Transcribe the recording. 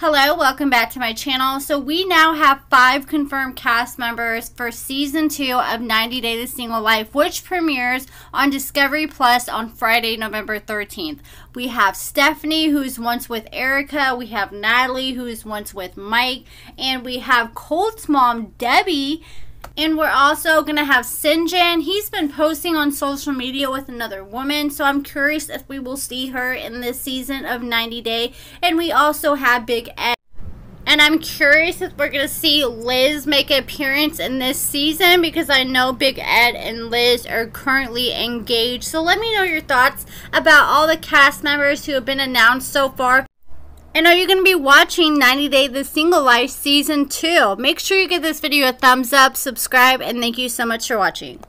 Hello, welcome back to my channel. So we now have five confirmed cast members for season two of 90 Day the Single Life, which premieres on Discovery Plus on Friday, November 13th. We have Stephanie, who's once with Erica. We have Natalie, who's once with Mike. And we have Colt's mom, Debbie, and we're also going to have Syngin. He's been posting on social media with another woman, so I'm curious if we will see her in this season of 90 Day. And we also have Big Ed. And I'm curious if we're going to see Liz make an appearance in this season because I know Big Ed and Liz are currently engaged. So let me know your thoughts about all the cast members who have been announced so far. And are you going to be watching 90 Day The Single Life Season 2? Make sure you give this video a thumbs up, subscribe, and thank you so much for watching.